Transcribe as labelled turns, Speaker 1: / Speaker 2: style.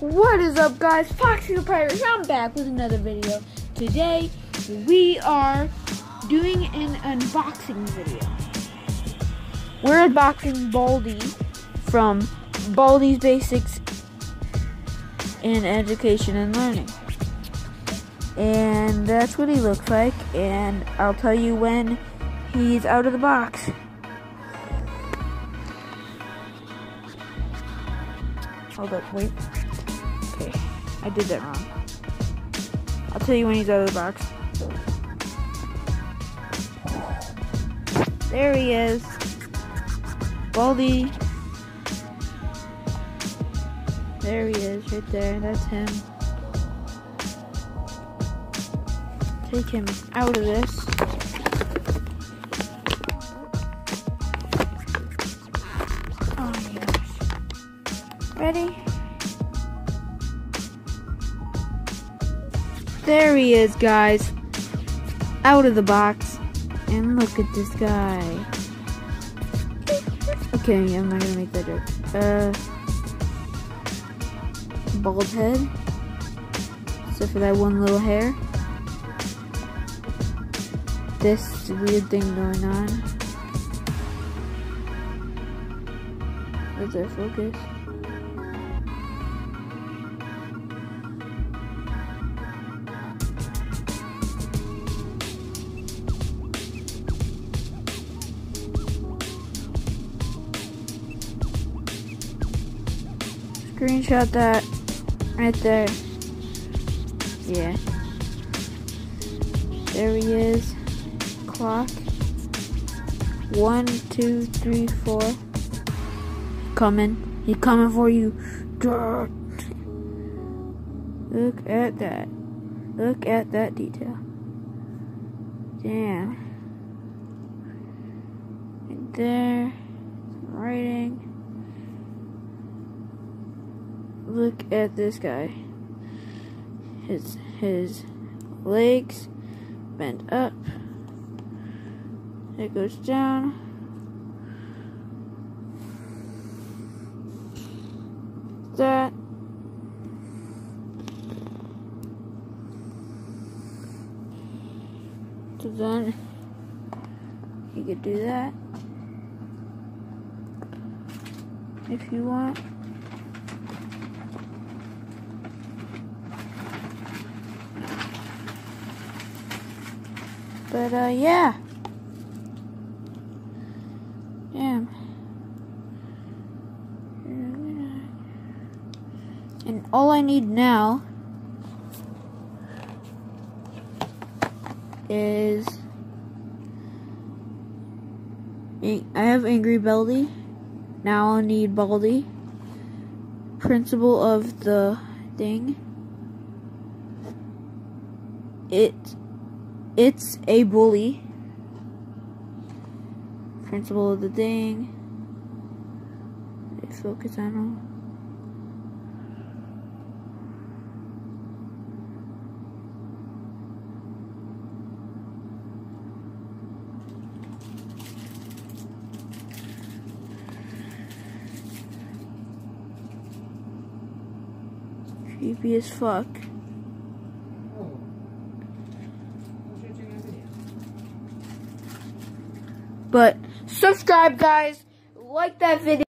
Speaker 1: What is up guys, Foxy the Pirate, I'm back with another video. Today, we are doing an unboxing video. We're unboxing Baldi from Baldi's Basics in Education and Learning. And that's what he looks like, and I'll tell you when he's out of the box. Hold up, wait. Okay, I did that wrong. I'll tell you when he's out of the box. There he is. Baldi. There he is, right there. That's him. Take him out of this. Oh. Ready? There he is, guys. Out of the box. And look at this guy. Okay, I'm not gonna make that joke. Uh, bald head. Except for that one little hair. This weird thing going on. Is there focus? Screenshot that right there. Yeah. There he is. Clock. One, two, three, four. Coming. He's coming for you. Look at that. Look at that detail. Damn. Right there. Writing. Look at this guy. His his legs bent up. It goes down. That. So then you could do that if you want. But uh yeah. Damn. And all I need now is I have Angry Baldi. Now I need Baldi. Principal of the thing. It it's a bully. Principal of the thing. Focus on Creepy as fuck. But subscribe, guys. Like that video.